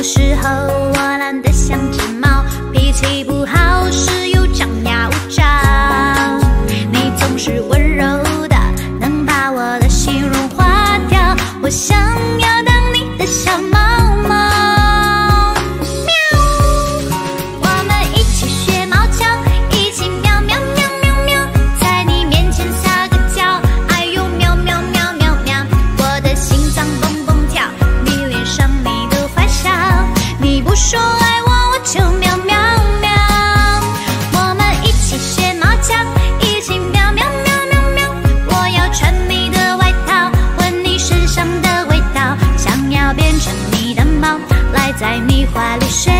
有时候我懒得像只猫，脾气不好时又张牙舞爪。你总是温柔的，能把我的心融化掉。我想要当你的小猫猫。就喵喵喵。我们一起学猫叫，一起喵喵喵喵喵。我要穿你的外套，闻你身上的味道，想要变成你的猫，赖在你怀里睡，